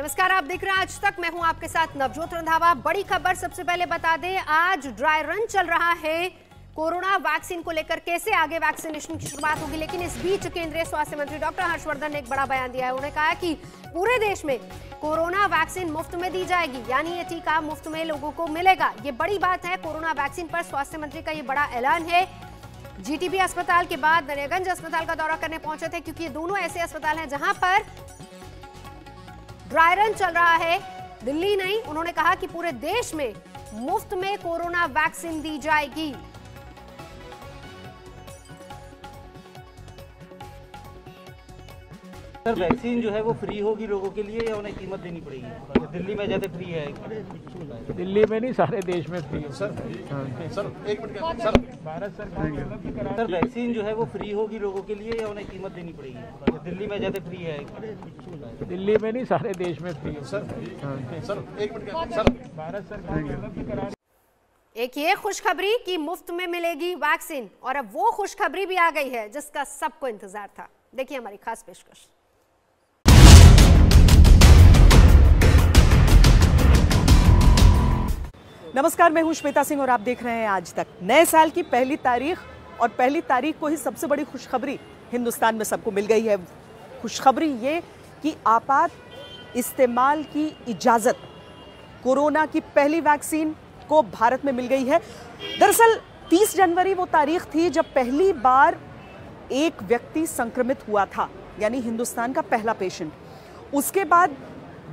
नमस्कार, आप देख रहे हैं आज तक। मैं हूँ आपके साथ नवजोत रंधावा। बड़ी खबर सबसे पहले बता दें, आज ड्राई रन चल रहा है। कोरोना वैक्सीन को लेकर कैसे आगे वैक्सीनेशन की शुरुआत होगी, लेकिन इस बीच केंद्रीय स्वास्थ्य मंत्री डॉक्टर हर्षवर्धन ने एक बड़ा बयान दिया है। उन्होंने कहा कि पूरे देश में कोरोना वैक्सीन मुफ़्त में दी जाएगी, यानी ये टीका मुफ़्त में लोगों को मिलेगा। ये बड़ी बात है, कोरोना वैक्सीन पर स्वास्थ्य मंत्री का ये बड़ा ऐलान है। जीटीबी अस्पताल के बाद दरियागंज अस्पताल का दौरा करने पहुँचे थे, क्योंकि ये दोनों ऐसे अस्पताल हैं जहाँ पर ड्राई रन चल रहा है। दिल्ली नहीं, उन्होंने कहा कि पूरे देश में मुफ़्त में कोरोना वैक्सीन दी जाएगी। सर वैक्सीन जो है वो फ्री होगी लोगों के लिए या उन्हें कीमत देनी पड़ेगी? दिल्ली में जैसे फ्री है। दिल्ली में नहीं सारे देश में फ्री है। सर सर एक मिनट सर भारत सरकार सर वैक्सीन जो है वो फ्री होगी लोगों के लिए या उन्हें कीमत देनी पड़ेगी? दिल्ली में जैसे फ्री है। दिल्ली में नहीं सारे देश में फ्री है। सर सर एक मिनट सर। भारत सरकार एक ये खुशखबरी कि मुफ़्त में मिलेगी वैक्सीन और अब वो खुशखबरी भी आ गई है जिसका सबको इंतज़ार था। देखिए हमारी खास पेशकश। नमस्कार, मैं हूँ श्वेता सिंह और आप देख रहे हैं आज तक नए साल की पहली तारीख और पहली तारीख को ही सबसे बड़ी खुशखबरी हिंदुस्तान में सबको मिल गई है। खुशखबरी ये कि आपात इस्तेमाल की इजाज़त, कोरोना की पहली वैक्सीन को भारत में मिल गई है। दरअसल 30 जनवरी वो तारीख थी जब पहली बार एक व्यक्ति संक्रमित हुआ था, यानी हिंदुस्तान का पहला पेशेंट। उसके बाद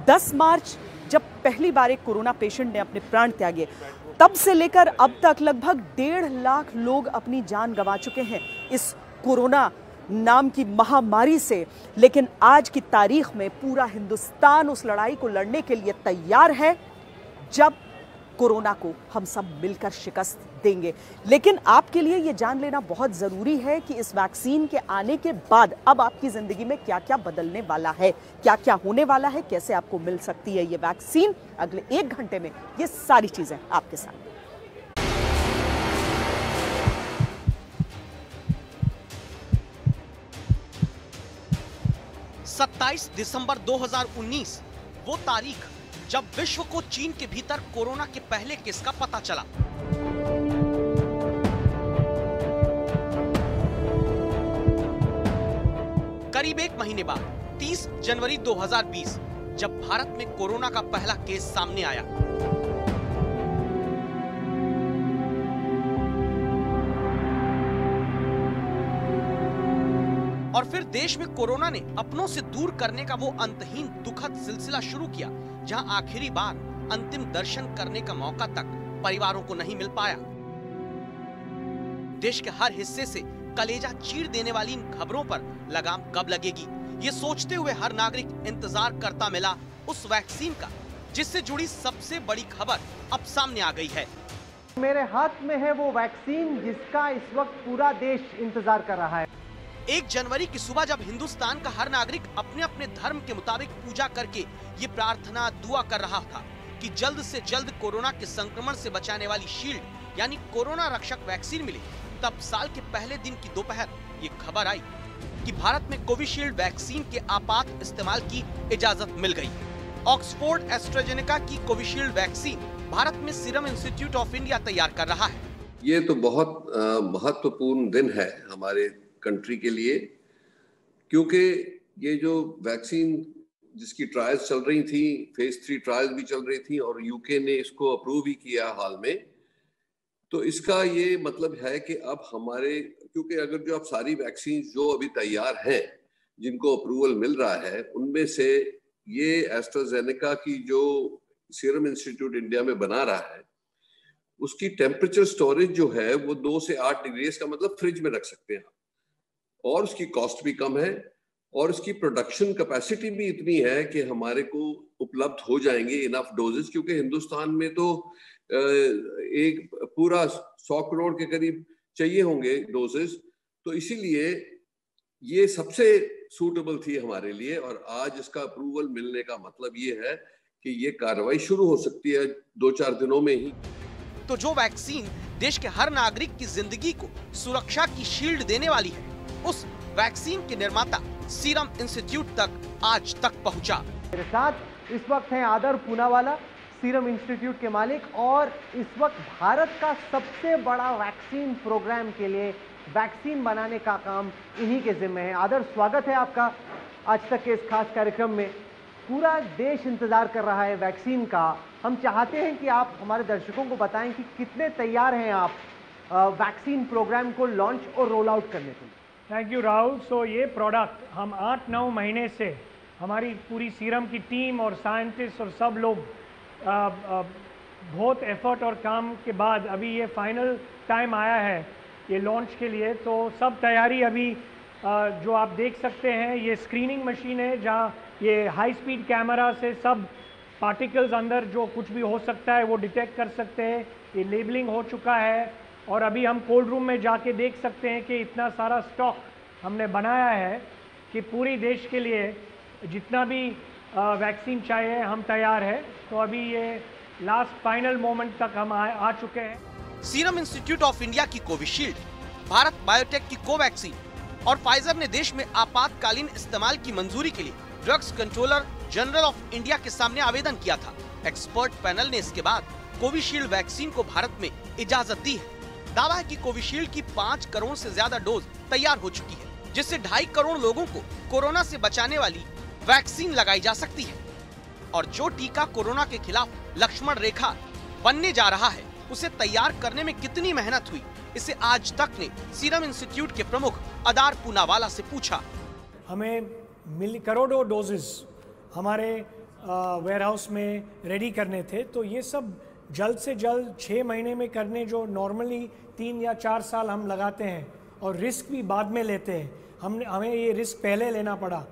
10 मार्च जब पहली बार एक कोरोना पेशेंट ने अपने प्राण त्यागे, तब से लेकर अब तक लगभग डेढ़ लाख लोग अपनी जान गंवा चुके हैं इस कोरोना नाम की महामारी से। लेकिन आज की तारीख में पूरा हिंदुस्तान उस लड़ाई को लड़ने के लिए तैयार है, जब कोरोना को हम सब मिलकर शिकस्त देंगे। लेकिन आपके लिए ये जान लेना बहुत ज़रूरी है कि इस वैक्सीन के आने के बाद अब आपकी ज़िंदगी में क्या क्या बदलने वाला है क्या क्या होने वाला है, कैसे आपको मिल सकती है ये वैक्सीन। अगले एक घंटे में ये सारी चीज़ें आपके साथ। 27 दिसंबर 2019 वो तारीख जब विश्व को चीन के भीतर कोरोना के पहले केस का पता चला। करीब एक महीने बाद 30 जनवरी 2020 जब भारत में कोरोना का पहला केस सामने आया और फिर देश में कोरोना ने अपनों से दूर करने का वो अंतहीन दुखद सिलसिला शुरू किया, जहाँ आखिरी बार अंतिम दर्शन करने का मौका तक परिवारों को नहीं मिल पाया। देश के हर हिस्से से कलेजा चीर देने वाली इन खबरों पर लगाम कब लगेगी? ये सोचते हुए हर नागरिक इंतज़ार करता मिला उस वैक्सीन का, जिससे जुड़ी सबसे बड़ी खबर अब सामने आ गई है। मेरे हाथ में है वो वैक्सीन जिसका इस वक्त पूरा देश इंतज़ार कर रहा है। एक जनवरी की सुबह जब हिंदुस्तान का हर नागरिक अपने अपने धर्म के मुताबिक पूजा करके ये प्रार्थना दुआ कर रहा था कि जल्द से जल्द कोरोना के संक्रमण से बचाने वाली शील्ड, यानी कोरोना रक्षक वैक्सीन मिले। तब साल के पहले दिन की दोपहर ये खबर आई कि भारत में कोविशील्ड वैक्सीन के आपात इस्तेमाल की इजाज़त मिल गई। ऑक्सफोर्ड एस्ट्राजेनेका की कोविशील्ड वैक्सीन भारत में सीरम इंस्टीट्यूट ऑफ़ इंडिया तैयार कर रहा है। ये तो बहुत महत्वपूर्ण दिन है हमारे कंट्री के लिए, क्योंकि ये जो वैक्सीन जिसकी ट्रायल्स चल रही थी फ़ेज़ थ्री ट्रायल्स भी चल रही थी और यूके ने इसको अप्रूव भी किया हाल में तो इसका ये मतलब है कि अब हमारे, क्योंकि अगर जो अब सारी वैक्सीन जो अभी तैयार हैं, जिनको अप्रूवल मिल रहा है, उनमें से ये एस्ट्राजेनेका की जो सीरम इंस्टीट्यूट इंडिया में बना रहा है, उसकी टेम्परेचर स्टोरेज जो है वो दो से आठ डिग्री का मतलब फ्रिज में रख सकते हैं और उसकी कॉस्ट भी कम है और उसकी प्रोडक्शन कैपेसिटी भी इतनी है कि हमारे को उपलब्ध हो जाएँगे इनफ डोजेस क्योंकि हिंदुस्तान में तो एक पूरा सौ करोड़ के करीब चाहिए होंगे डोजेस तो इसीलिए ये सबसे सूटेबल थी हमारे लिए और आज इसका अप्रूवल मिलने का मतलब ये है कि ये कार्रवाई शुरू हो सकती है दो चार दिनों में ही। तो जो वैक्सीन देश के हर नागरिक की ज़िंदगी को सुरक्षा की शील्ड देने वाली है उस वैक्सीन के निर्माता सीरम इंस्टीट्यूट तक आज तक पहुँचा। मेरे साथ इस वक्त हैं आदर पूनावाला, सीरम इंस्टीट्यूट के मालिक और इस वक्त भारत का सबसे बड़ा वैक्सीन प्रोग्राम के लिए वैक्सीन बनाने का काम इन्हीं के जिम्मे है। आदर, स्वागत है आपका। आज तक के इस खास कार्यक्रम में पूरा देश इंतज़ार कर रहा है वैक्सीन का। हम चाहते हैं कि आप हमारे दर्शकों को बताएँ कि कितने तैयार हैं आप वैक्सीन प्रोग्राम को लॉन्च और रोल आउट करने के थैंक यू राहुल सो ये प्रोडक्ट हम आठ नौ महीने से हमारी पूरी सीरम की टीम और साइंटिस्ट और सब लोग आ, आ, बहुत एफर्ट और काम के बाद अभी ये फाइनल टाइम आया है ये लॉन्च के लिए। तो सब तैयारी अभी आ, जो आप देख सकते हैं ये स्क्रीनिंग मशीन है जहाँ ये हाई स्पीड कैमरा से सब पार्टिकल्स अंदर जो कुछ भी हो सकता है वो डिटेक्ट कर सकते हैं। ये लेबलिंग हो चुका है। और अभी हम कोल्ड रूम में जाके देख सकते हैं कि इतना सारा स्टॉक हमने बनाया है कि पूरी देश के लिए जितना भी वैक्सीन चाहिए हम तैयार है। तो अभी ये लास्ट फाइनल मोमेंट तक हम आ, आ चुके हैं। सीरम इंस्टीट्यूट ऑफ़ इंडिया की कोविशील्ड भारत बायोटेक की कोवैक्सीन और फाइजर ने देश में आपातकालीन इस्तेमाल की मंजूरी के लिए drugs controller general of India के सामने आवेदन किया था। एक्सपर्ट पैनल ने इसके बाद कोविशील्ड वैक्सीन को भारत में इजाज़त दी है। दावा है कि कोविशील्ड की पाँच करोड़ से ज़्यादा डोज तैयार हो चुकी है, जिससे ढाई करोड़ लोगों को कोरोना से बचाने वाली वैक्सीन लगाई जा सकती है। और जो टीका कोरोना के खिलाफ लक्ष्मण रेखा बनने जा रहा है, उसे तैयार करने में कितनी मेहनत हुई, इसे आज तक ने सीरम इंस्टीट्यूट के प्रमुख अदार पूनावाला से पूछा। हमें मिल, करोड़ों डोजेस हमारे वेयर हाउस में रेडी करने थे तो ये सब जल्द से जल्द छः महीने में करने जो नॉर्मली तीन या चार साल हम लगाते हैं और रिस्क भी बाद में लेते हैं। हमने हमें ये रिस्क पहले लेना पड़ा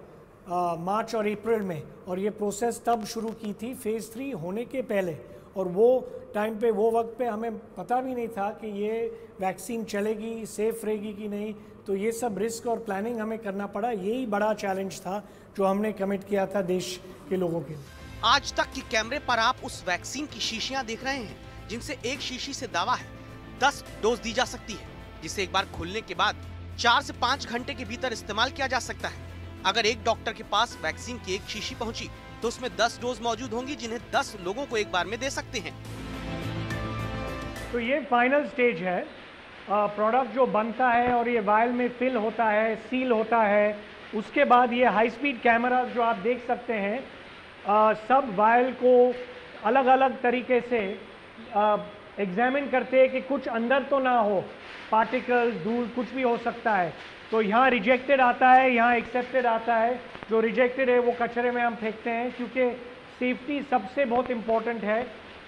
आ, मार्च और अप्रैल में और ये प्रोसेस तब शुरू की थी फ़ेज़ थ्री होने के पहले और वो टाइम पे वो वक्त पे हमें पता भी नहीं था कि ये वैक्सीन चलेगी सेफ़ रहेगी कि नहीं। तो ये सब रिस्क और प्लानिंग हमें करना पड़ा। यही बड़ा चैलेंज था जो हमने कमिट किया था देश के लोगों के लिए। आज तक के कैमरे पर आप उस वैक्सीन की शीशियाँ देख रहे हैं, जिनसे एक शीशी से दावा है 10 डोज दी जा सकती है, जिसे एक बार खुलने के बाद चार से पाँच घंटे के भीतर इस्तेमाल किया जा सकता है। अगर एक डॉक्टर के पास वैक्सीन की एक शीशी पहुँची तो उसमें 10 डोज मौजूद होंगी, जिन्हें 10 लोगों को एक बार में दे सकते हैं। तो ये फाइनल स्टेज है। प्रोडक्ट जो बनता है और ये वायल में फिल होता है सील होता है, उसके बाद ये हाई स्पीड कैमरा जो आप देख सकते हैं सब वायल को अलग अलग तरीके से एग्जामिन करते हैं कि कुछ अंदर तो ना हो पार्टिकल्स धूल कुछ भी हो सकता है। तो यहाँ रिजेक्टेड आता है यहाँ एक्सेप्टेड आता है। जो रिजेक्टेड है वो कचरे में हम फेंकते हैं क्योंकि सेफ्टी सबसे बहुत इम्पोर्टेंट है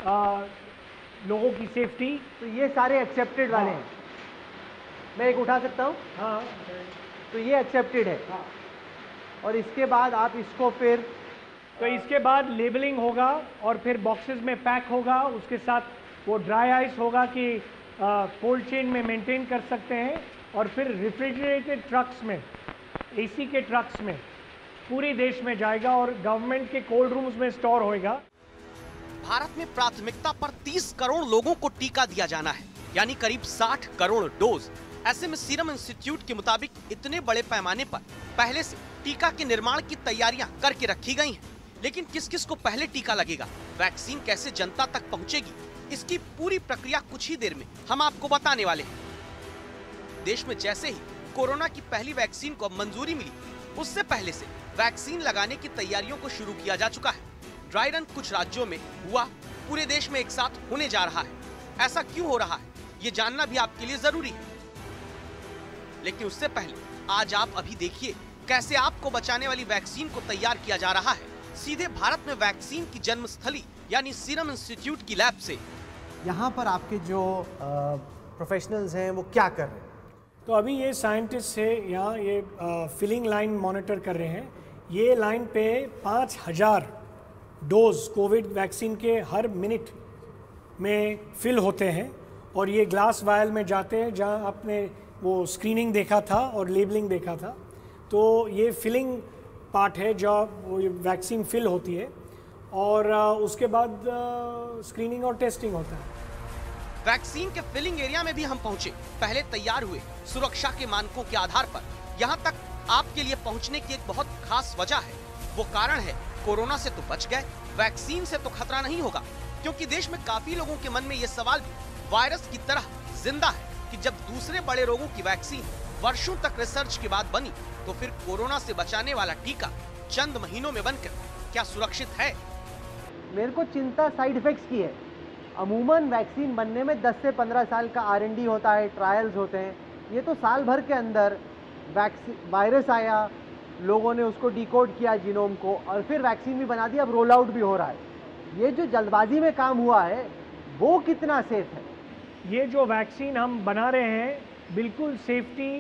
आ, लोगों की सेफ्टी तो ये सारे एक्सेप्टेड वाले हैं। मैं एक उठा सकता हूँ? हाँ। तो ये एक्सेप्टेड है। हाँ। और इसके बाद आप इसको फिर तो इसके बाद लेबलिंग होगा और फिर बॉक्सेस में पैक होगा। उसके साथ वो ड्राई आइस होगा कि कोल्ड चेन में मेंटेन कर सकते हैं। और फिर रेफ्रिजरेटेड ट्रक्स में एसी के ट्रक्स में पूरी देश में जाएगा और गवर्नमेंट के कोल्ड रूम्स में स्टोर होएगा। भारत में प्राथमिकता पर 30 करोड़ लोगों को टीका दिया जाना है, यानी करीब 60 करोड़ डोज। ऐसे में सीरम इंस्टीट्यूट के मुताबिक इतने बड़े पैमाने पर पहले से टीका के निर्माण की तैयारियाँ करके रखी गई हैं। लेकिन किस किस को पहले टीका लगेगा? वैक्सीन कैसे जनता तक पहुंचेगी? इसकी पूरी प्रक्रिया कुछ ही देर में हम आपको बताने वाले हैं। देश में जैसे ही कोरोना की पहली वैक्सीन को मंजूरी मिली, उससे पहले से वैक्सीन लगाने की तैयारियों को शुरू किया जा चुका है। ड्राई रन कुछ राज्यों में हुआ, पूरे देश में एक साथ होने जा रहा है। ऐसा क्यों हो रहा है? ये जानना भी आपके लिए ज़रूरी है। लेकिन उससे पहले आज आप अभी देखिए कैसे आपको बचाने वाली वैक्सीन को तैयार किया जा रहा है। सीधे भारत में वैक्सीन की जन्मस्थली यानी सीरम इंस्टीट्यूट की लैब से। यहाँ पर आपके जो प्रोफेशनल्स हैं वो क्या कर रहे हैं? तो अभी ये साइंटिस्ट है यहाँ ये फिलिंग लाइन मॉनिटर कर रहे हैं। ये लाइन पे पाँच हज़ार डोज कोविड वैक्सीन के हर मिनट में फिल होते हैं और ये ग्लास वायल में जाते हैं जहाँ आपने वो स्क्रीनिंग देखा था और लेबलिंग देखा था। तो ये फिलिंग पार्ट है, जो वो वैक्सीन फिल होती है और उसके बाद स्क्रीनिंग और टेस्टिंग होता है। वैक्सीन के फिलिंग एरिया में भी हम पहुँचे। पहले तैयार हुए सुरक्षा के मानकों के आधार पर। यहाँ तक आपके लिए पहुँचने की एक बहुत खास वजह है। वो कारण है, कोरोना से तो बच गए वैक्सीन से तो खतरा नहीं होगा। क्योंकि देश में काफ़ी लोगों के मन में ये सवाल भी वायरस की तरह ज़िंदा है कि जब दूसरे बड़े रोगों की वैक्सीन वर्षों तक रिसर्च के बाद बनी तो फिर कोरोना से बचाने वाला टीका चंद महीनों में बनकर क्या सुरक्षित है? मेरे को चिंता साइड इफेक्ट्स की है। अमूमन वैक्सीन बनने में 10 से 15 साल का आरएनडी होता है ट्रायल्स होते हैं। ये तो साल भर के अंदर वैक्सीन वायरस आया लोगों ने उसको डिकोड किया जीनोम को और फिर वैक्सीन भी बना दी अब रोल आउट भी हो रहा है। ये जो जल्दबाजी में काम हुआ है वो कितना सेफ़ है? ये जो वैक्सीन हम बना रहे हैं बिल्कुल सेफ्टी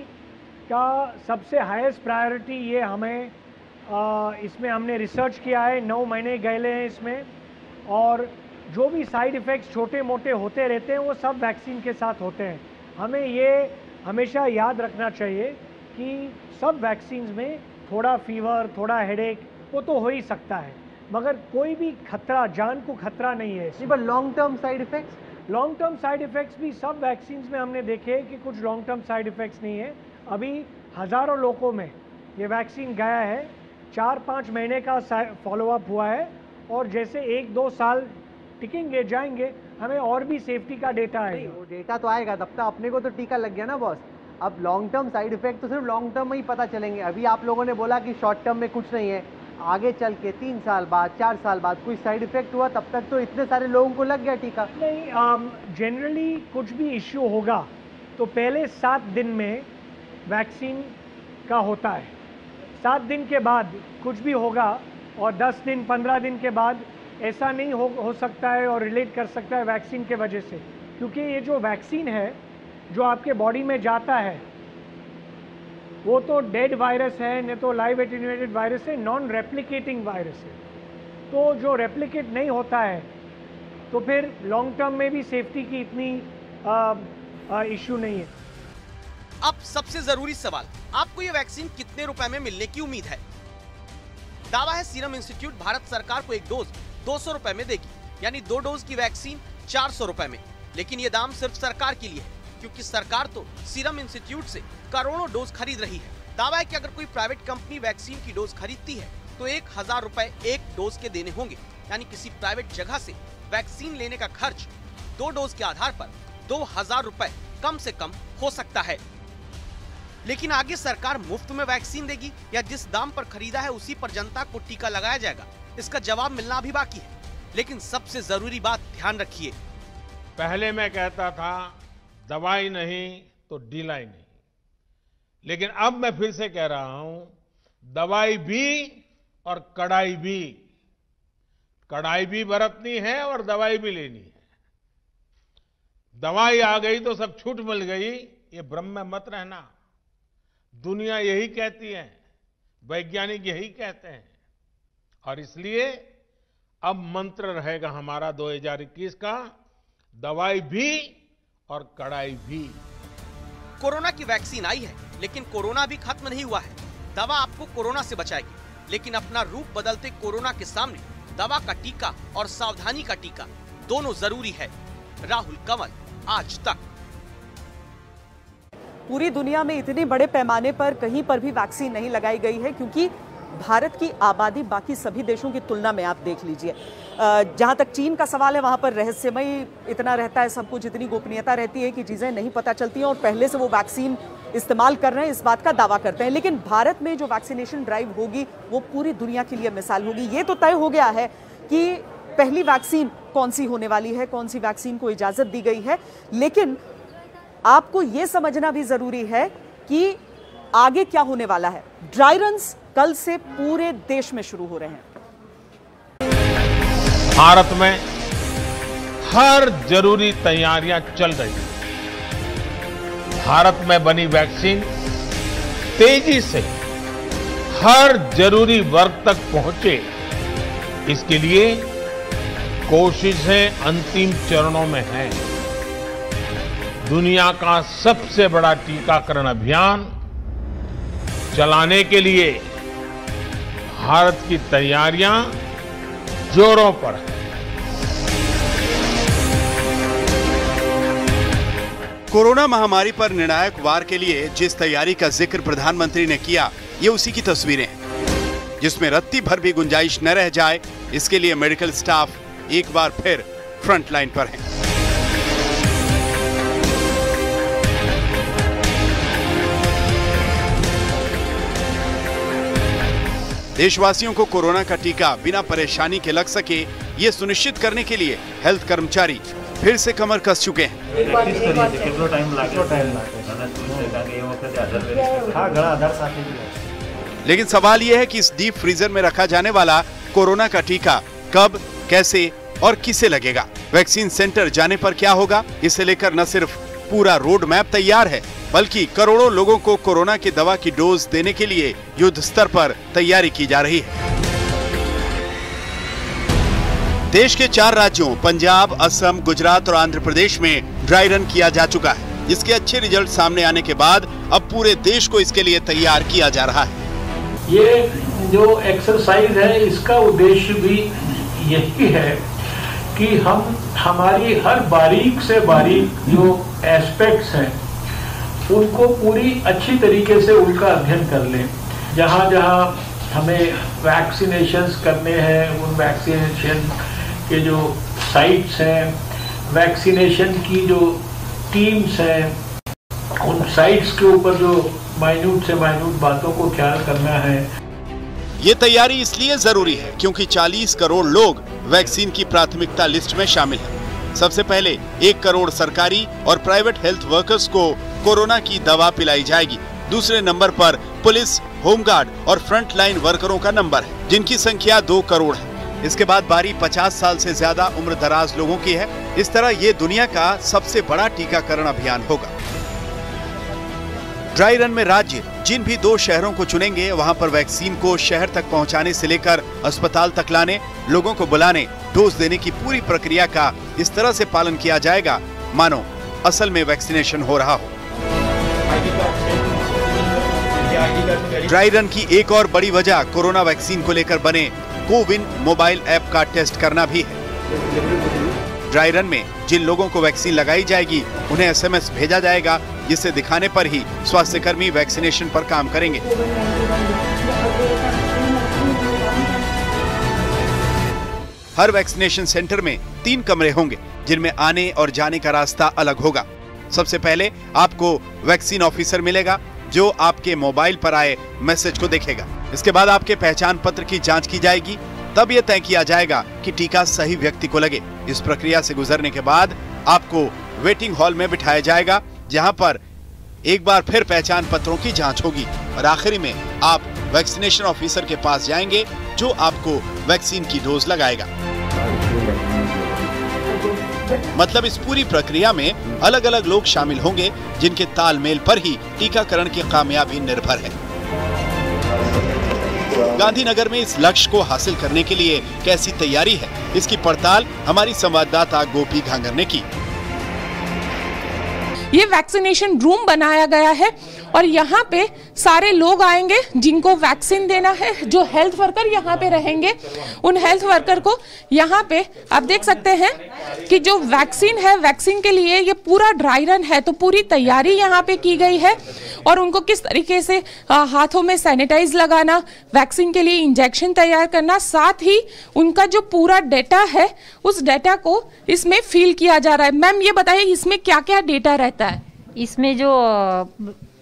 का सबसे हाईएस्ट प्रायोरिटी ये हमें आ, इसमें हमने रिसर्च किया है नौ महीने गए हैं इसमें। और जो भी साइड इफ़ेक्ट्स छोटे मोटे होते रहते हैं वो सब वैक्सीन के साथ होते हैं। हमें ये हमेशा याद रखना चाहिए कि सब वैक्सीन में थोड़ा फीवर थोड़ा हेडेक वो तो हो ही सकता है। मगर कोई भी खतरा जान को खतरा नहीं है long term side effects long term side effects भी सब वैक्सीन में हमने देखे कि कुछ लॉन्ग टर्म साइड इफ़ेक्ट्स नहीं है। अभी हज़ारों लोगों में ये वैक्सीन गया है। चार पाँच महीने का फॉलोअप हुआ है और जैसे एक दो साल टिकेंगे, जाएँगे, हमें और भी सेफ्टी का डेटा है वो डेटा तो आएगा, तब तक अपने को तो टीका लग गया ना बॉस अब लॉन्ग टर्म साइड इफ़ेक्ट तो सिर्फ़ लॉन्ग टर्म में ही पता चलेंगे। अभी आप लोगों ने बोला कि शॉर्ट टर्म में कुछ नहीं है। आगे चल के तीन साल बाद, चार साल बाद कोई साइड इफ़ेक्ट हुआ, तब तक तो इतने सारे लोगों को लग गया टीका। नहीं जनरली कुछ भी इश्यू होगा तो पहले सात दिन में वैक्सीन का होता है। सात दिन के बाद कुछ भी होगा और दस दिन, पंद्रह दिन के बाद ऐसा नहीं हो हो सकता है और रिलेट कर सकता है वैक्सीन के वजह से। क्योंकि ये जो वैक्सीन है, जो आपके बॉडी में जाता है वो तो डेड वायरस है नहीं तो लाइव एटीन्यूएटेड वायरस है नॉन रेप्लिकेटिंग वायरस है। तो जो रेप्लिकेट नहीं होता है तो फिर लॉन्ग टर्म में भी सेफ्टी की इतनी इश्यू नहीं है। अब सबसे ज़रूरी सवाल, आपको ये वैक्सीन कितने रुपए में मिलने की उम्मीद है? दावा है सीरम इंस्टीट्यूट भारत सरकार को एक डोज दो सौ में देगी, यानी दो डोज की वैक्सीन चार सौ में। लेकिन ये दाम सिर्फ़ सरकार के लिए है, क्योंकि सरकार तो सीरम इंस्टीट्यूट से करोड़ों डोज खरीद रही है। दावा है कि अगर कोई प्राइवेट कंपनी वैक्सीन की डोज खरीदती है तो एक हज़ार रूपए एक डोज के देने होंगे। यानी किसी प्राइवेट जगह से वैक्सीन लेने का खर्च दो डोज के आधार पर दो हज़ार रुपए कम से कम हो सकता है। लेकिन आगे सरकार मुफ़्त में वैक्सीन देगी या जिस दाम पर खरीदा है, उसी पर जनता को टीका लगाया जाएगा। इसका जवाब मिलना भी बाकी है। लेकिन सबसे ज़रूरी बात ध्यान रखिए। पहले मैं कहता था, दवाई नहीं तो ढिलाई नहीं। लेकिन अब मैं फिर से कह रहा हूँ, दवाई भी और कड़ाई भी। कड़ाई भी बरतनी है और दवाई भी लेनी है। दवाई आ गई तो सब छूट मिल गई, ये भ्रम में मत रहना। दुनिया यही कहती है, वैज्ञानिक यही कहते हैं। और इसलिए अब मंत्र रहेगा हमारा 2021 का, दवाई भी और कड़ाई भी। कोरोना की वैक्सीन आई है। लेकिन कोरोना भी खत्म नहीं हुआ है। दवा आपको कोरोना से बचाएगी। लेकिन अपना रूप बदलते कोरोना के सामने दवा का टीका और सावधानी का टीका दोनों ज़रूरी है। राहुल कंवल, आज तक। पूरी दुनिया में इतने बड़े पैमाने पर कहीं पर भी वैक्सीन नहीं लगाई गई है क्योंकि भारत की आबादी बाकी सभी देशों की तुलना में आप देख लीजिए। जहाँ तक चीन का सवाल है, वहाँ पर रहस्यमय इतना रहता है सब कुछ इतनी गोपनीयता रहती है कि चीज़ें नहीं पता चलती हैं और पहले से वो वैक्सीन इस्तेमाल कर रहे हैं, इस बात का दावा करते हैं। लेकिन भारत में जो वैक्सीनेशन ड्राइव होगी, वो पूरी दुनिया के लिए मिसाल होगी। ये तो तय हो गया है कि पहली वैक्सीन कौन सी होने वाली है, कौन सी वैक्सीन को इजाज़त दी गई है। लेकिन आपको यह समझना भी ज़रूरी है कि आगे क्या होने वाला है। ड्राई रन कल से पूरे देश में शुरू हो रहे हैं। भारत में हर ज़रूरी तैयारियाँ चल रही हैं। भारत में बनी वैक्सीन तेज़ी से हर ज़रूरी वर्ग तक पहुँचे। इसके लिए कोशिशें अंतिम चरणों में हैं। दुनिया का सबसे बड़ा टीकाकरण अभियान चलाने के लिए भारत की तैयारियाँ जोरों पर कोरोना महामारी पर निर्णायक वार के लिए जिस तैयारी का ज़िक्र प्रधानमंत्री ने किया, ये उसी की तस्वीरें हैं। जिसमें रत्ती भर भी गुंजाइश न रह जाए, इसके लिए मेडिकल स्टाफ एक बार फिर फ्रंट लाइन पर है। देशवासियों को कोरोना का टीका बिना परेशानी के लग सके ये सुनिश्चित करने के लिए हेल्थ कर्मचारी फिर से कमर कस चुके हैं। लेकिन सवाल यह है कि इस डीप फ्रीजर में रखा जाने वाला कोरोना का टीका कब कैसे और किसे लगेगा? वैक्सीन सेंटर जाने पर क्या होगा? इसे लेकर न सिर्फ़ पूरा रोड मैप तैयार है बल्कि करोड़ों लोगों को कोरोना की दवा की डोज देने के लिए युद्ध स्तर पर तैयारी की जा रही है। देश के चार राज्यों, पंजाब, असम, गुजरात और आंध्र प्रदेश में ड्राई रन किया जा चुका है। जिसके अच्छे रिज़ल्ट सामने आने के बाद अब पूरे देश को इसके लिए तैयार किया जा रहा है। ये जो एक्सरसाइज है, इसका उद्देश्य भी यही है कि हम, हमारी हर बारीक से बारीक जो एस्पेक्ट्स हैं उनको पूरी अच्छी तरीके से उनका अध्ययन कर लें जहाँ जहाँ हमें वैक्सीनेशंस करने हैं, उन वैक्सीनेशन के जो साइट्स हैं वैक्सीनेशन की जो टीम्स हैं, उन साइट्स के ऊपर जो माइन्यूट से माइन्यूट बातों को ख्याल करना है ये तैयारी इसलिए ज़रूरी है क्योंकि 40 करोड़ लोग वैक्सीन की प्राथमिकता लिस्ट में शामिल हैं। सबसे पहले एक करोड़ सरकारी और प्राइवेट हेल्थ वर्कर्स को कोरोना की दवा पिलाई जाएगी। दूसरे नंबर पर पुलिस, होमगार्ड और फ्रंट लाइन वर्करों का नंबर है, जिनकी संख्या दो करोड़ है। इसके बाद बारी 50 साल से ज़्यादा उम्र दराज लोगों की है। इस तरह ये दुनिया का सबसे बड़ा टीकाकरण अभियान होगा। ड्राई रन में राज्य, जिन भी दो शहरों को चुनेंगे, वहाँ पर वैक्सीन को शहर तक पहुँचाने से लेकर अस्पताल तक लाने, लोगों को बुलाने, डोज देने की पूरी प्रक्रिया का इस तरह से पालन किया जाएगा। मानो, असल में वैक्सीनेशन हो रहा हो। ड्राई रन की एक और बड़ी वजह कोरोना वैक्सीन को लेकर बने कोविन मोबाइल ऐप का टेस्ट करना भी है। ड्राई रन में जिन लोगों को वैक्सीन लगाई जाएगी, उन्हें एसएमएस भेजा जाएगा, जिसे दिखाने पर ही स्वास्थ्य कर्मी वैक्सीनेशन पर काम करेंगे। हर वैक्सीनेशन सेंटर में तीन कमरे होंगे, जिनमें आने और जाने का रास्ता अलग होगा। सबसे पहले आपको वैक्सीन ऑफिसर मिलेगा, जो आपके मोबाइल पर आए मैसेज को देखेगा। इसके बाद आपके पहचान पत्र की जाँच की जाएगी। तब यह तय किया जाएगा कि टीका सही व्यक्ति को लगे। इस प्रक्रिया से गुजरने के बाद आपको वेटिंग हॉल में बिठाया जाएगा, जहाँ पर एक बार फिर पहचान पत्रों की जाँच होगी और आखिरी में आप वैक्सीनेशन ऑफिसर के पास जाएँगे, जो आपको वैक्सीन की डोज लगाएगा। मतलब इस पूरी प्रक्रिया में अलग अलग लोग शामिल होंगे, जिनके तालमेल पर ही टीकाकरण की कामयाबी निर्भर है। गांधीनगर में इस लक्ष्य को हासिल करने के लिए कैसी तैयारी है? इसकी पड़ताल हमारी संवाददाता गोपी घांगर ने की। ये वैक्सीनेशन रूम बनाया गया है। और यहाँ पे सारे लोग आएँगे जिनको वैक्सीन देना है, जो हेल्थ वर्कर यहाँ पे रहेंगे। उन हेल्थ वर्कर को यहाँ पे आप देख सकते हैं कि जो वैक्सीन है, वैक्सीन के लिए ये पूरा ड्राई रन है तो पूरी तैयारी यहाँ पे की गई है। और उनको किस तरीके से हाथों में सैनिटाइज लगाना, वैक्सीन के लिए इंजेक्शन तैयार करना, साथ ही उनका जो पूरा डेटा है, उस डेटा को इसमें फिल किया जा रहा है। मैम ये बताइए, इसमें क्या क्या डेटा रहता है? इसमें जो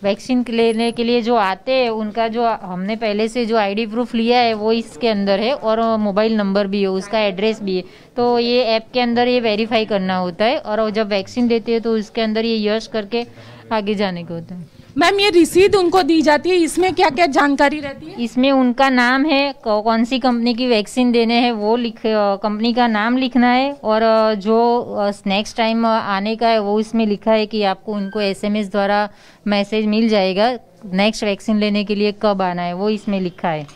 वैक्सीन लेने के लिए जो आते हैं, उनका जो हमने पहले से जो आईडी प्रूफ लिया है, वो इसके अंदर है और मोबाइल नंबर भी है, उसका एड्रेस भी है। तो ये ऐप के अंदर ये वेरीफाई करना होता है और जब वैक्सीन देते हैं तो उसके अंदर ये यश करके आगे जाने को होता है। मैम ये रिसीद उनको दी जाती है इसमें क्या क्या जानकारी रहती है? इसमें उनका नाम है कौन सी कंपनी की वैक्सीन देने हैं वो लिख कंपनी का नाम लिखना है और जो नेक्स्ट टाइम आने का है वो इसमें लिखा है कि आपको उनको एसएमएस द्वारा मैसेज मिल जाएगा नेक्स्ट वैक्सीन लेने के लिए कब आना है वो इसमें लिखा है।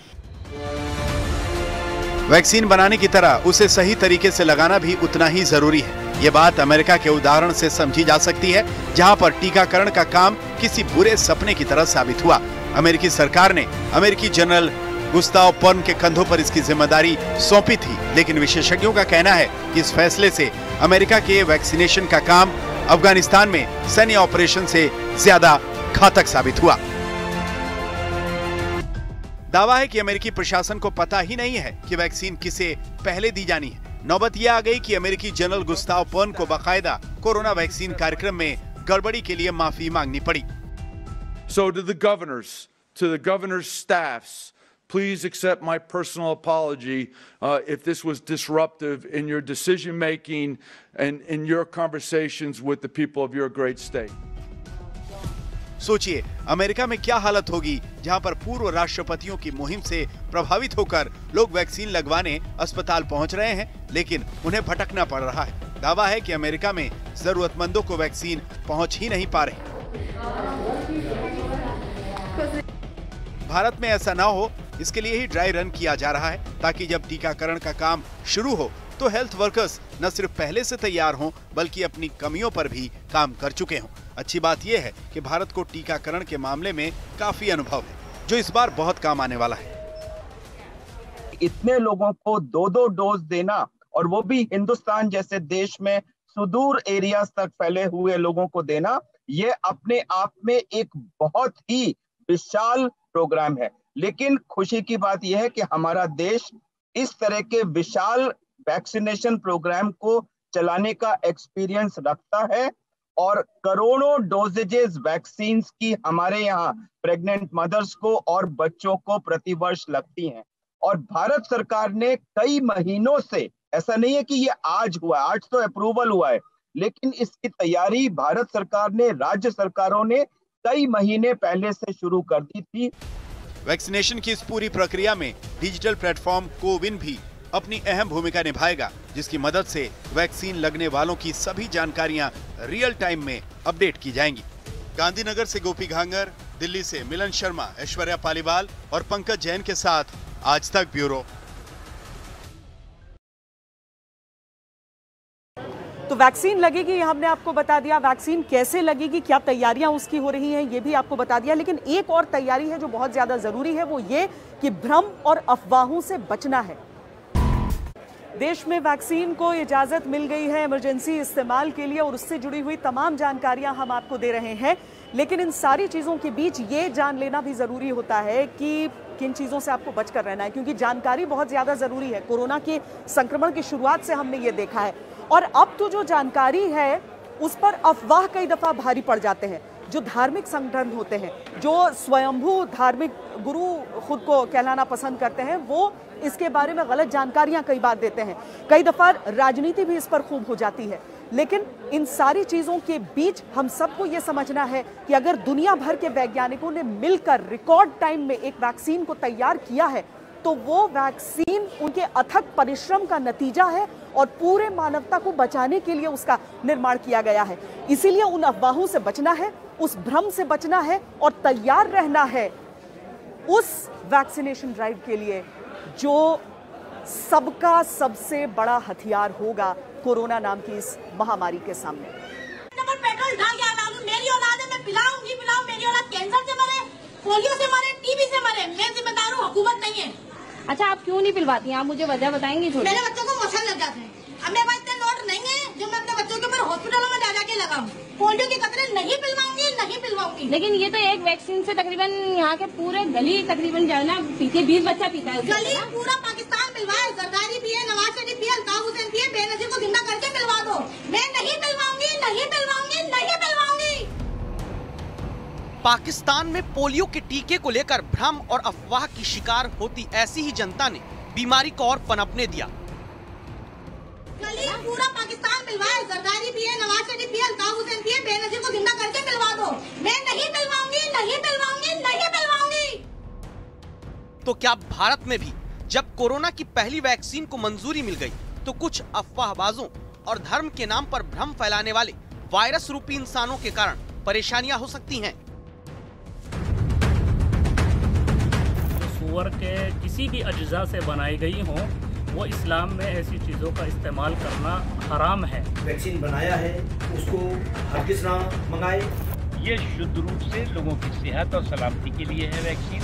वैक्सीन बनाने की तरह उसे सही तरीके से लगाना भी उतना ही ज़रूरी है। ये बात अमेरिका के उदाहरण से समझी जा सकती है, जहाँ पर टीकाकरण का काम किसी बुरे सपने की तरह साबित हुआ। अमेरिकी सरकार ने अमेरिकी जनरल गुस्ताव पर्न के कंधों पर इसकी ज़िम्मेदारी सौंपी थी, लेकिन विशेषज्ञों का कहना है कि इस फैसले से अमेरिका के वैक्सीनेशन का काम अफ़गानिस्तान में सैन्य ऑपरेशन से ज़्यादा घातक साबित हुआ। दावा है कि अमेरिकी प्रशासन को पता ही नहीं है कि वैक्सीन किसे पहले दी जानी है। नौबत ये आ गई कि अमेरिकी जनरल गुस्ताव पर्न को बाकायदा कोरोना वैक्सीन कार्यक्रम में गड़बड़ी के लिए माफ़ी मांगनी पड़ी। So governors to the governor staff Please accept my personal apology uh, if this was disruptive in your decision making and in your conversations with the people of your सोचिए America में क्या हालत होगी जहाँ पर पूर्व राष्ट्रपतियों की मुहिम से प्रभावित होकर लोग वैक्सीन लगवाने अस्पताल पहुँच रहे हैं? लेकिन उन्हें भटकना पड़ रहा है। दावा है कि अमेरिका में जरूरतमंदों को वैक्सीन पहुँच ही नहीं पा रही। भारत में ऐसा ना हो, इसके लिए ही ड्राई रन किया जा रहा है, ताकि जब टीकाकरण का काम शुरू हो तो हेल्थ वर्कर्स न सिर्फ़ पहले से तैयार हों, बल्कि अपनी कमियों पर भी काम कर चुके हों। अच्छी बात यह है कि भारत को टीकाकरण के मामले में काफ़ी अनुभव है, जो इस बार बहुत काम आने वाला है। इतने लोगों को दो दो डोज देना और वो भी हिंदुस्तान जैसे देश में सुदूर एरियाज़ तक फैले हुए लोगों को देना, ये अपने आप में एक बहुत ही विशाल प्रोग्राम है। लेकिन खुशी की बात यह है कि हमारा देश इस तरह के विशाल वैक्सीनेशन प्रोग्राम को चलाने का एक्सपीरियंस रखता है और करोड़ों डोजेजेस वैक्सीन की हमारे यहाँ प्रेग्नेंट मदर्स को और बच्चों को प्रतिवर्ष लगती हैं। और भारत सरकार ने कई महीनों से ऐसा नहीं है कि ये आज हुआ आज तो अप्रूवल हुआ है, लेकिन इसकी तैयारी भारत सरकार ने, राज्य सरकारों ने कई महीने पहले से शुरू कर दी थी। वैक्सीनेशन की इस पूरी प्रक्रिया में डिजिटल प्लेटफॉर्म कोविन भी अपनी अहम भूमिका निभाएगा, जिसकी मदद से वैक्सीन लगने वालों की सभी जानकारियाँ रियल टाइम में अपडेट की जाएँगी। गांधीनगर से गोपी घांगर, दिल्ली से मिलन शर्मा, ऐश्वर्या पालीवाल और पंकज जैन के साथ आज तक ब्यूरो। तो वैक्सीन लगेगी, ये हमने आपको बता दिया। वैक्सीन कैसे लगेगी, क्या तैयारियाँ उसकी हो रही हैं, ये भी आपको बता दिया। लेकिन एक और तैयारी है जो बहुत ज़्यादा ज़रूरी है, वो ये कि भ्रम और अफवाहों से बचना है। देश में वैक्सीन को इजाज़त मिल गई है इमरजेंसी इस्तेमाल के लिए और उससे जुड़ी हुई तमाम जानकारियाँ हम आपको दे रहे हैं। लेकिन इन सारी चीज़ों के बीच ये जान लेना भी ज़रूरी होता है कि किन चीज़ों से आपको बचकर रहना है? क्योंकि जानकारी बहुत ज़्यादा ज़रूरी है। कोरोना के संक्रमण की शुरुआत से हमने ये देखा है। और अब तो जो जानकारी है, उस पर अफवाह कई दफ़ा भारी पड़ जाते हैं, जो धार्मिक संगठन होते हैं, जो स्वयंभू धार्मिक गुरु खुद को कहलाना पसंद करते हैं, वो इसके बारे में गलत जानकारियाँ कई बार देते हैं। कई दफ़ा राजनीति भी इस पर खूब हो जाती है। लेकिन इन सारी चीज़ों के बीच हम सबको ये समझना है कि अगर दुनिया भर के वैज्ञानिकों ने मिलकर रिकॉर्ड टाइम में एक वैक्सीन को तैयार किया है तो वो वैक्सीन उनके अथक परिश्रम का नतीजा है और पूरे मानवता को बचाने के लिए उसका निर्माण किया गया है। इसीलिए उन अफवाहों से बचना है, उस भ्रम से बचना है और तैयार रहना है उस वैक्सीनेशन ड्राइव के लिए जो सबका सबसे बड़ा हथियार होगा। कोरोना नाम की इस महामारी के सामने। पेट्रोल डाल के आना मेरी औलाद है मैं पिलाऊँगी पिलाऊं मेरी औलाद कैंसर से मरे पोलियो से मरे टीबी से मरे मैं जिम्मेदार हूँ हुकूमत नहीं है। अच्छा आप क्यों नहीं पिलवाती हैं? आप मुझे वजह बताएँगी थोड़ी। मेरे बच्चों को मौसम लग जाते हैं। अब मेरे पास इतने नोट नहीं है जो मैं अपने बच्चों के ऊपर हॉस्पिटलों में जा जाके लगाऊँ। पोलियो के कतरे नहीं पिलवाऊँगी नहीं पिलवाऊँगी। लेकिन ये तो एक वैक्सीन से तकरीबन यहाँ के पूरे गली तकरीबन जो है ना पीते बीस बच्चा पीता है गली पूरा पाकिस्तान पिलवाए जरदारी पिए नवाज़ शरीफ पिए अल्ताफ हुसैन पिए बेनजीर को ज़िंदा करके पिलवा दो। मैं नहीं पिलवाऊँगी नहीं पिलवाऊँगी नहीं पिलवाऊँगी पाकिस्तान में पोलियो के टीके को लेकर भ्रम और अफवाह की शिकार होती ऐसी ही जनता ने बीमारी को और पनपने दिया। पूरा पाकिस्तान मिलवाए। जरदारी पिए नवाज़ शरीफ पिए अल्ताफ हुसैन पिए बेनजीर को ज़िंदा करके मिलवा दो। मैं नहीं मिलवाऊँगी नहीं मिलवाऊँगी नहीं मिलवाऊँगी। तो क्या भारत में भी जब कोरोना की पहली वैक्सीन को मंजूरी मिल गई तो कुछ अफवाहबाजों और धर्म के नाम पर भ्रम फैलाने वाले वायरस रूपी इंसानों के कारण परेशानियाँ हो सकती हैं। सुअर के किसी भी अज्जा से बनाई गई हों वो इस्लाम में ऐसी चीज़ों का इस्तेमाल करना हराम है। वैक्सीन बनाया है उसको हर किस ना मंगाए। ये शुद्ध रूप से लोगों की सेहत और सलामती के लिए है वैक्सीन।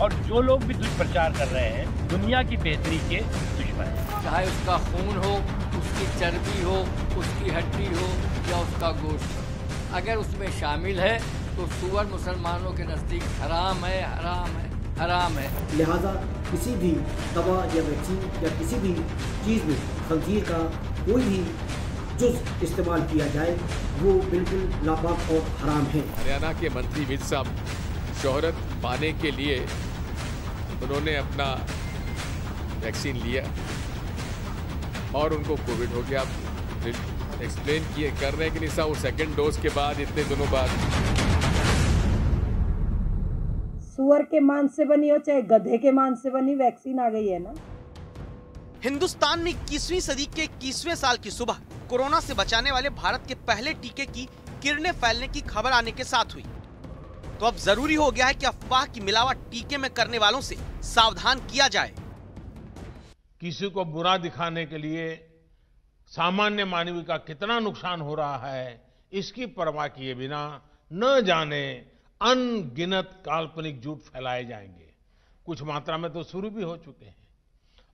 और जो लोग भी दुष्प्रचार कर रहे हैं दुनिया की बेहतरी के दुश्मन हैं। चाहे उसका खून हो उसकी चर्बी हो उसकी हड्डी हो या उसका गोश्त हो। अगर उसमें शामिल है तो सुअर मुसलमानों के नज़दीक हराम है हराम है हराम है। लिहाजा किसी भी दवा या वैक्सीन या किसी भी चीज़ में खंजीर का कोई भी जुज इस्तेमाल किया जाए वो बिल्कुल नापाक और हराम है। हरियाणा के मंत्री विज साहब शोहरत पाने के लिए उन्होंने अपना वैक्सीन लिया। और उनको कोविड हो गया। एक्सप्लेन किए कर रहे हैं कि नहीं साहब वो सेकेंड डोज के बाद इतने दिनों बाद। सुअर के मांस से बनी हो चाहे गधे के मांस से बनी वैक्सीन आ गई है ना? हिंदुस्तान में इक्कीसवीं सदी के इक्कीसवें साल की सुबह कोरोना से बचाने वाले भारत के पहले टीके की किरणें फैलने की खबर आने के साथ हुई। तो अब ज़रूरी हो गया है कि अफवाह की मिलावट टीके में करने वालों से सावधान किया जाए। किसी को बुरा दिखाने के लिए सामान्य मानवी का कितना नुकसान हो रहा है, इसकी परवाह किए बिना न जाने अनगिनत काल्पनिक झूठ फैलाए जाएँगे। कुछ मात्रा में तो शुरू भी हो चुके हैं।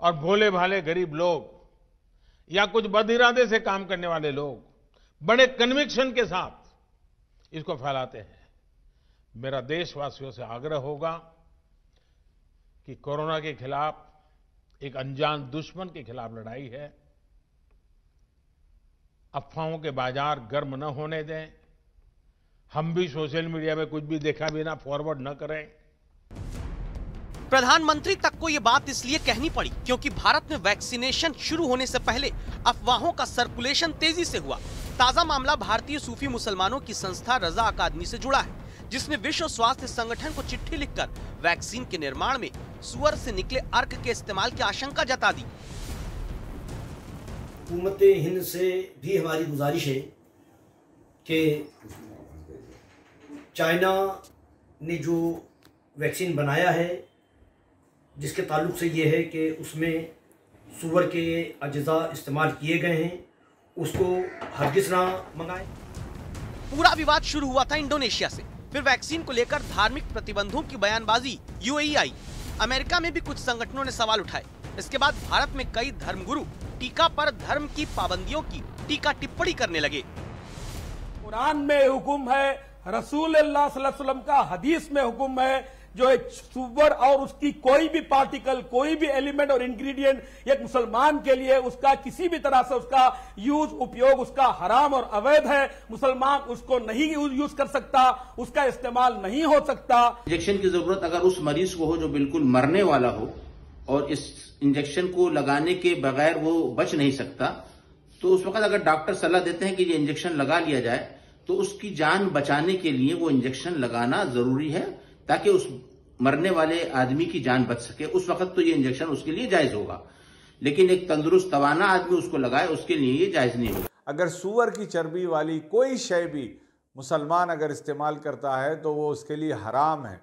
और भोले भाले गरीब लोग या कुछ बद इरादे से काम करने वाले लोग बड़े कन्विक्शन के साथ इसको फैलाते हैं। मेरा देशवासियों से आग्रह होगा कि कोरोना के खिलाफ, एक अनजान दुश्मन के खिलाफ लड़ाई है। अफवाहों के बाज़ार गर्म न होने दें। हम भी सोशल मीडिया में कुछ भी देखा बिना फॉरवर्ड न करें। प्रधानमंत्री तक को ये बात इसलिए कहनी पड़ी क्योंकि भारत में वैक्सीनेशन शुरू होने से पहले अफवाहों का सर्कुलेशन तेज़ी से हुआ। ताज़ा मामला भारतीय सूफी मुसलमानों की संस्था रजा अकादमी से जुड़ा है। जिसने विश्व स्वास्थ्य संगठन को चिट्ठी लिखकर वैक्सीन के निर्माण में सुअर से निकले अर्क के इस्तेमाल की आशंका जता दी। हुकूमत हिंद से भी हमारी गुजारिश है कि चाइना ने जो वैक्सीन बनाया है जिसके ताल्लुक से ये है कि उसमें सुअर के अज्जा इस्तेमाल किए गए हैं उसको हरगिज ना मंगाए। पूरा विवाद शुरू हुआ था इंडोनेशिया से। फिर वैक्सीन को लेकर धार्मिक प्रतिबंधों की बयानबाजी यूएई आई अमेरिका में भी कुछ संगठनों ने सवाल उठाए। इसके बाद भारत में कई धर्मगुरु टीका पर धर्म की पाबंदियों की टीका टिप्पणी करने लगे। कुरान में हुक्म है रसूल वसल्लम का हदीस में हुक्म है जो एक सुवर और उसकी कोई भी पार्टिकल कोई भी एलिमेंट और इंग्रेडिएंट एक मुसलमान के लिए उसका किसी भी तरह से उसका यूज़ उपयोग, उसका हराम और अवैध है, मुसलमान उसको नहीं यूज़ कर सकता, उसका इस्तेमाल नहीं हो सकता। इंजेक्शन की ज़रूरत अगर उस मरीज़ को हो जो बिल्कुल मरने वाला हो और इस इंजेक्शन को लगाने के बगैर वो बच नहीं सकता तो उस वक्त अगर डॉक्टर सलाह देते हैं कि ये इंजेक्शन लगा लिया जाए तो उसकी जान बचाने के लिए वो इंजेक्शन लगाना ज़रूरी है, ताकि उस मरने वाले आदमी की जान बच सके, उस वक्त तो ये इंजेक्शन उसके लिए जायज़ होगा। लेकिन एक तंदुरुस्त, तवाना आदमी उसको लगाए, उसके लिए ये जायज़ नहीं होगा। अगर सुअर की चर्बी वाली कोई शय भी मुसलमान अगर इस्तेमाल करता है तो वो उसके लिए हराम है।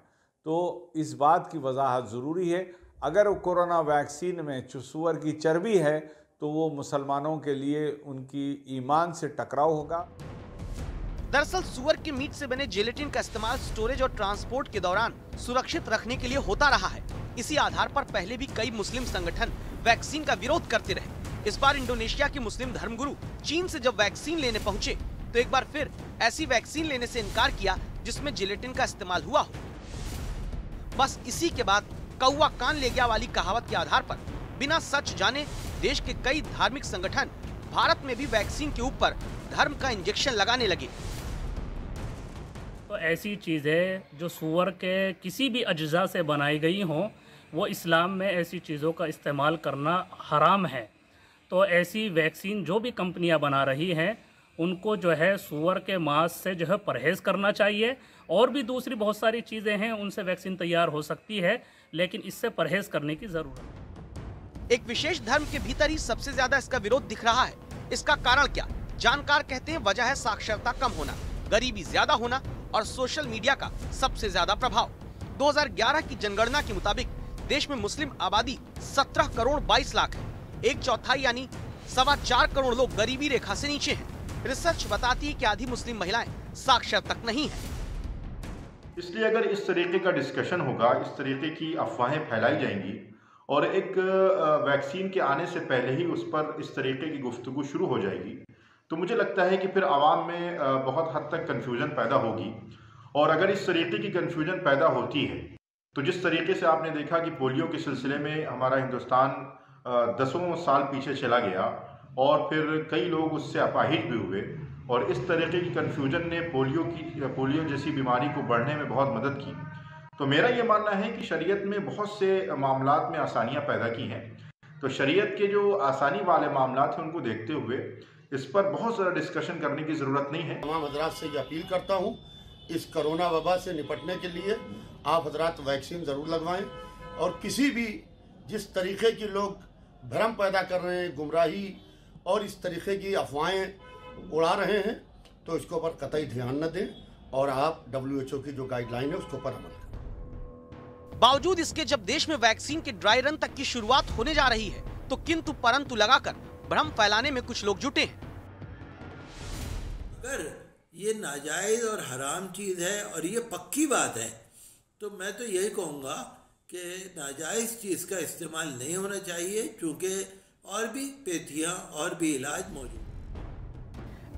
तो इस बात की वजाहत ज़रूरी है। अगर कोरोना वैक्सीन में सुअर की चर्बी है तो वो मुसलमानों के लिए उनकी ईमान से टकराव होगा। दरअसल सुअर के मीट से बने जेलेटिन का इस्तेमाल स्टोरेज और ट्रांसपोर्ट के दौरान सुरक्षित रखने के लिए होता रहा है। इसी आधार पर पहले भी कई मुस्लिम संगठन वैक्सीन का विरोध करते रहे। इस बार इंडोनेशिया के मुस्लिम धर्मगुरु चीन से जब वैक्सीन लेने पहुँचे तो एक बार फिर ऐसी वैक्सीन लेने से इनकार किया, जिसमें जिलेटिन का इस्तेमाल हुआ हो। बस इसी के बाद कौआ कान ले गया वाली कहावत के आधार पर, बिना सच जाने देश के कई धार्मिक संगठन भारत में भी वैक्सीन के ऊपर धर्म का इंजेक्शन लगाने लगे। तो ऐसी चीज़ें जो सुअर के किसी भी अज्जा से बनाई गई हों, वो इस्लाम में ऐसी चीज़ों का इस्तेमाल करना हराम है। तो ऐसी वैक्सीन जो भी कंपनियाँ बना रही हैं, उनको जो है सुअर के मांस से जो है परहेज़ करना चाहिए। और भी दूसरी बहुत सारी चीज़ें हैं, उनसे वैक्सीन तैयार हो सकती है, लेकिन इससे परहेज़ करने की ज़रूरत एक विशेष धर्म के भीतर ही सबसे ज़्यादा इसका विरोध दिख रहा है। इसका कारण क्या? जानकार कहते हैं वजह है साक्षरता कम होना, गरीबी ज़्यादा होना और सोशल मीडिया का सबसे ज़्यादा प्रभाव। 2011 की जनगणना के मुताबिक देश में मुस्लिम आबादी 17 करोड़ 22 लाख है। एक चौथाई यानी सवा चार करोड़ लोग गरीबी रेखा से नीचे हैं। रिसर्च बताती है कि आधी मुस्लिम महिलाएँ साक्षर तक नहीं है। इसलिए अगर इस तरीके का डिस्कशन होगा, इस तरीके की अफवाहें फैलाई जाएँगी और एक वैक्सीन के आने से पहले ही उस पर इस तरीके की गुफ्तु शुरू हो जाएगी तो मुझे लगता है कि फिर आवाम में बहुत हद तक कन्फ्यूज़न पैदा होगी। और अगर इस तरीके की कन्फ्यूज़न पैदा होती है तो जिस तरीके से आपने देखा कि पोलियो के सिलसिले में हमारा हिंदुस्तान दसों साल पीछे चला गया और फिर कई लोग उससे अपाहिज भी हुए और इस तरीके की कन्फ्यूज़न ने पोलियो की, पोलियो जैसी बीमारी को बढ़ने में बहुत मदद की। तो मेरा ये मानना है कि शरीयत में बहुत से मामला में आसानियाँ पैदा की हैं। तो शरीयत के जो आसानी वाले मामला हैं, उनको देखते हुए इस पर बहुत ज़्यादा डिस्कशन करने की ज़रूरत नहीं है। तमाम हजरात से ये अपील करता हूँ इस कोरोना वबा से निपटने के लिए आप हजरात वैक्सीन ज़रूर लगवाएँ और किसी भी जिस तरीके की लोग भ्रम पैदा कर रहे हैं गुमराही और इस तरीके की अफवाहें उड़ा रहे हैं तो इसके ऊपर कतई ध्यान न दें और आप डब्ल्यूएचओ की जो गाइडलाइन है उसके ऊपर अमल करें। बावजूद इसके जब देश में वैक्सीन के ड्राई रन तक की शुरुआत होने जा रही है तो किंतु परंतु लगाकर भ्रम फैलाने में कुछ लोग जुटे हैं। अगर ये नाजायज और हराम चीज़ है और ये पक्की बात है तो मैं तो यही कहूँगा कि नाजायज चीज़ का इस्तेमाल नहीं होना चाहिए क्योंकि और भी पेथियाँ और भी इलाज मौजूद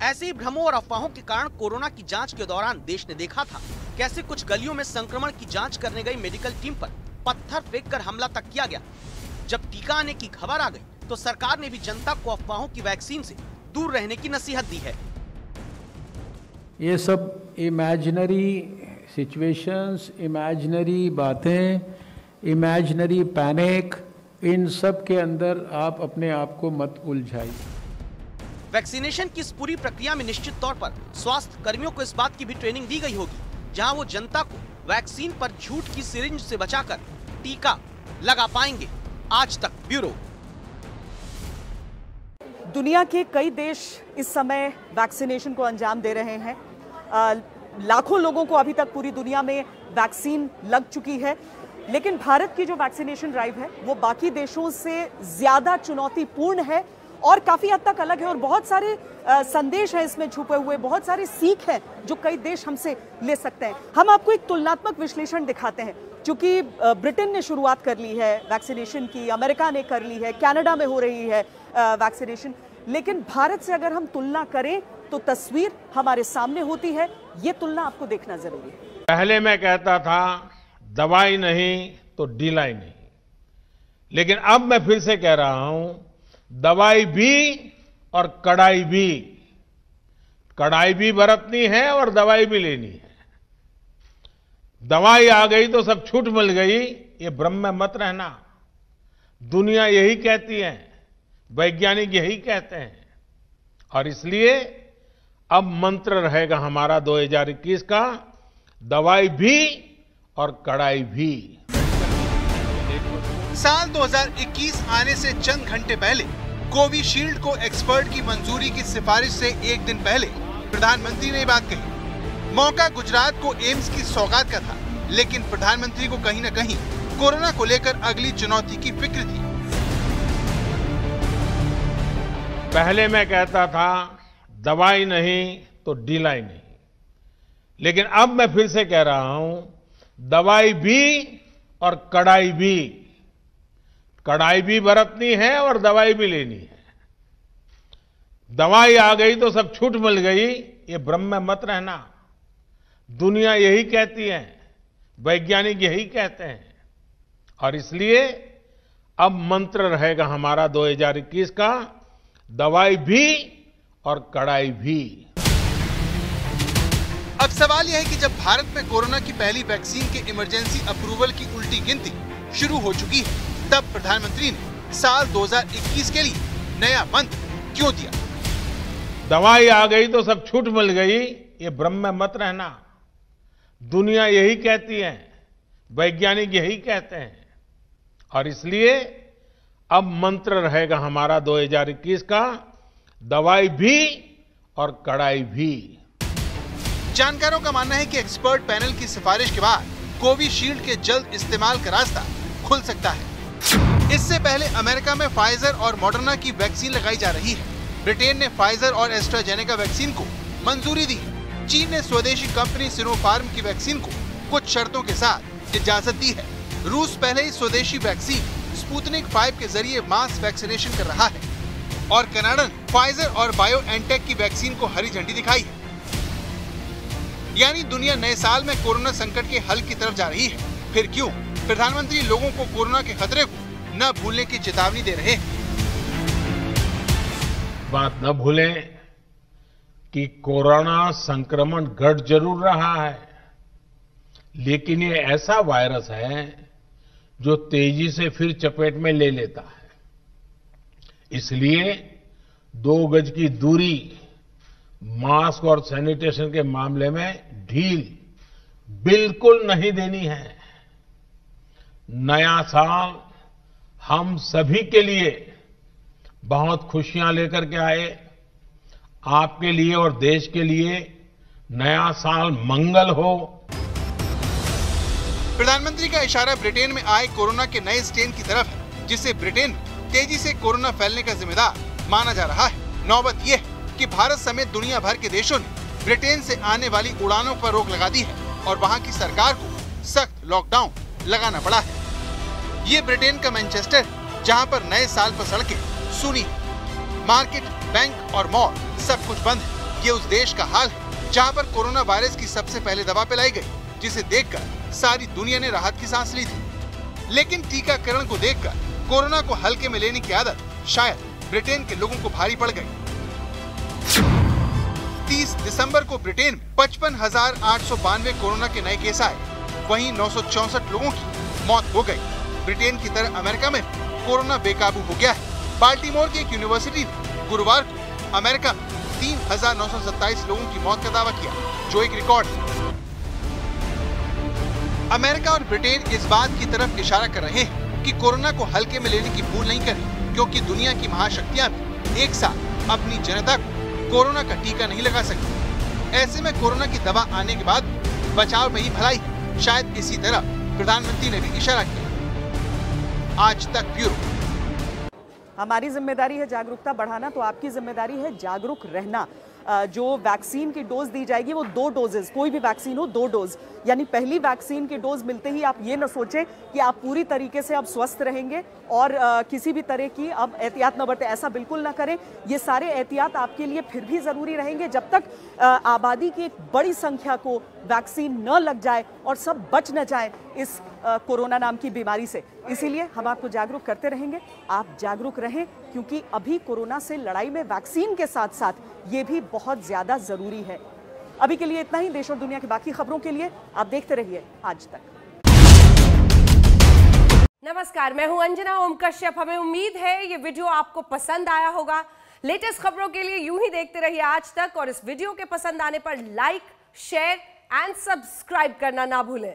ऐसे ही भ्रमों और अफवाहों के कारण कोरोना की जाँच के दौरान देश ने देखा था कैसे कुछ गलियों में संक्रमण की जाँच करने गई मेडिकल टीम पर पत्थर फेंक कर हमला तक किया गया जब टीका आने की खबर आ गई। तो सरकार ने भी जनता को अफवाहों की वैक्सीन से दूर रहने की नसीहत दी है। ये सब इमेजिनरी सिचुएशंस इमेजिनरी बातें इमेजिनरी पैनिक इन सब के अंदर आप अपने आप को मत उलझाइए। वैक्सीनेशन की इस पूरी प्रक्रिया में निश्चित तौर पर स्वास्थ्य कर्मियों को इस बात की भी ट्रेनिंग दी गई होगी जहाँ वो जनता को वैक्सीन पर झूठ की सिरिंज से बचाकर टीका लगा पाएँगे। आज तक ब्यूरो दुनिया के कई देश इस समय वैक्सीनेशन को अंजाम दे रहे हैं। लाखों लोगों को अभी तक पूरी दुनिया में वैक्सीन लग चुकी है। लेकिन भारत की जो वैक्सीनेशन ड्राइव है, वो बाकी देशों से ज़्यादा चुनौतीपूर्ण है और काफ़ी हद तक अलग है और बहुत सारे संदेश हैं इसमें छुपे हुए, बहुत सारे सीख हैं जो कई देश हमसे ले सकते हैं। हम आपको एक तुलनात्मक विश्लेषण दिखाते हैं, क्योंकि ब्रिटेन ने शुरुआत कर ली है वैक्सीनेशन की, अमेरिका ने कर ली है, कनाडा में हो रही है वैक्सीनेशन लेकिन भारत से अगर हम तुलना करें तो तस्वीर हमारे सामने होती है। ये तुलना आपको देखना ज़रूरी है। पहले मैं कहता था, दवाई नहीं तो ढिलाई नहीं। लेकिन अब मैं फिर से कह रहा हूँ, दवाई भी और कड़ाई भी। कड़ाई भी बरतनी है और दवाई भी लेनी है। दवाई आ गई तो सब छूट मिल गई, ये भ्रम में मत रहना। दुनिया यही कहती है वैज्ञानिक यही कहते हैं। और इसलिए अब मंत्र रहेगा हमारा 2021 का, दवाई भी और कड़ाई भी। साल 2021 आने से चंद घंटे पहले कोविशील्ड को एक्सपर्ट की मंजूरी की सिफारिश से एक दिन पहले प्रधानमंत्री ने बात कही। मौका गुजरात को एम्स की सौगात का था, लेकिन प्रधानमंत्री को कहीं न कहीं कोरोना को लेकर अगली चुनौती की फ़िक्र थी। पहले मैं कहता था, दवाई नहीं तो ढिलाई नहीं। लेकिन अब मैं फिर से कह रहा हूँ, दवाई भी और कड़ाई भी कड़ाई भी बरतनी है और दवाई भी लेनी है। दवाई आ गई तो सब छूट मिल गई, ये भ्रम में मत रहना। दुनिया यही कहती है, वैज्ञानिक यही कहते हैं। और इसलिए अब मंत्र रहेगा हमारा 2021 का दवाई भी और कड़ाई भी। अब सवाल यह है कि जब भारत में कोरोना की पहली वैक्सीन के इमरजेंसी अप्रूवल की उल्टी गिनती शुरू हो चुकी है तब प्रधानमंत्री ने साल 2021 के लिए नया मंत्र क्यों दिया? दवाई आ गई तो सब छूट मिल गई ये भ्रम में मत रहना। दुनिया यही कहती है वैज्ञानिक यही कहते हैं। और इसलिए अब मंत्र रहेगा हमारा 2021 का, दवाई भी और कड़ाई भी। जानकारों का मानना है कि एक्सपर्ट पैनल की सिफारिश के बाद कोविशील्ड के जल्द इस्तेमाल का रास्ता खुल सकता है। इससे पहले अमेरिका में फाइजर और मॉडर्ना की वैक्सीन लगाई जा रही है। ब्रिटेन ने फाइजर और एस्ट्राजेनेका वैक्सीन को मंजूरी दी चीन ने स्वदेशी कंपनी सिनोफार्म की वैक्सीन को कुछ शर्तों के साथ इजाज़त दी है। रूस पहले ही स्वदेशी वैक्सीन स्पुतनिक 5 के ज़रिए मास वैक्सीनेशन कर रहा है। और कनाडा ने फाइजर और बायो एनटेक की वैक्सीन को हरी झंडी दिखाई है। यानी दुनिया नए साल में कोरोना संकट के हल की तरफ़ जा रही है। फिर क्यों प्रधानमंत्री लोगों को कोरोना के खतरे को न भूलने की चेतावनी दे रहे हैं? बात न भूलें कि कोरोना संक्रमण घट ज़रूर रहा है। लेकिन ये ऐसा वायरस है जो तेज़ी से फिर चपेट में ले लेता है। इसलिए दो गज की दूरी, मास्क और सैनिटेशन के मामले में ढील बिल्कुल नहीं देनी है। नया साल हम सभी के लिए बहुत खुशियाँ लेकर के आए। आपके लिए और देश के लिए नया साल मंगल हो। प्रधानमंत्री का इशारा ब्रिटेन में आए कोरोना के नए स्ट्रेन की तरफ़ है, जिससे ब्रिटेन तेज़ी से कोरोना फैलने का जिम्मेदार माना जा रहा है। नौबत यह कि भारत समेत दुनिया भर के देशों ने ब्रिटेन से आने वाली उड़ानों पर रोक लगा दी है और वहाँ की सरकार को सख्त लॉकडाउन लगाना पड़ा है। ये ब्रिटेन का मैनचेस्टर है जहाँ पर नए साल पर सड़कें, सुनी मार्केट, बैंक और मॉल सब कुछ बंद है। ये उस देश का हाल है, जहाँ पर कोरोना वायरस की सबसे पहले दवा पिलाई गई, जिसे देखकर सारी दुनिया ने राहत की सांस ली थी। लेकिन टीकाकरण को देखकर, कोरोना को हल्के में लेने की आदत शायद ब्रिटेन के लोगों को भारी पड़ गई। 30 दिसंबर को ब्रिटेन में पचपन हज़ार आठ सौ बानवे कोरोना के नए केस आए। वहीं नौ लोगों की मौत हो गई। ब्रिटेन की तरह अमेरिका में कोरोना बेकाबू हो गया है। बाल्टीमोर की एक यूनिवर्सिटी ने गुरुवार को अमेरिका में तीन हज़ार नौ सौ सत्ताईस लोगों की मौत का दावा किया, जो एक रिकॉर्ड है। अमेरिका और ब्रिटेन इस बात की तरफ़ इशारा कर रहे हैं कि कोरोना को हल्के में लेने की भूल नहीं करें, क्योंकि दुनिया की महाशक्तियाँ भी एक साथ अपनी जनता को कोरोना का टीका नहीं लगा सकती। ऐसे में कोरोना की दवा आने के बाद बचाव में ही भलाई, शायद इसी तरह प्रधानमंत्री ने भी इशारा किया। आज तक ब्यूरो। हमारी ज़िम्मेदारी है जागरूकता बढ़ाना तो आपकी ज़िम्मेदारी है जागरूक रहना। जो वैक्सीन की डोज दी जाएगी, वो दो डोजेज कोई भी वैक्सीन हो, दो डोज यानी पहली वैक्सीन की डोज मिलते ही आप ये ना सोचें कि आप पूरी तरीके से अब स्वस्थ रहेंगे और किसी भी तरह की अब एहतियात न बरतें। ऐसा बिल्कुल ना करें। ये सारे एहतियात आपके लिए फिर भी ज़रूरी रहेंगे जब तक आबादी की एक बड़ी संख्या को वैक्सीन न लग जाए और सब बच न जाए इस कोरोना नाम की बीमारी से। इसीलिए हम आपको जागरूक करते रहेंगे। आप जागरूक रहें, क्योंकि अभी कोरोना से लड़ाई में वैक्सीन के साथ साथ ये भी बहुत ज़्यादा ज़रूरी है। अभी के लिए इतना ही। देश और दुनिया की बाकी खबरों के लिए आप देखते रहिए आज तक। नमस्कार, मैं हूँ अंजना ओम कश्यप हमें उम्मीद है ये वीडियो आपको पसंद आया होगा। लेटेस्ट खबरों के लिए यूँ ही देखते रहिए आज तक। और इस वीडियो के पसंद आने पर लाइक, शेयर एंड सब्सक्राइब करना ना भूलें।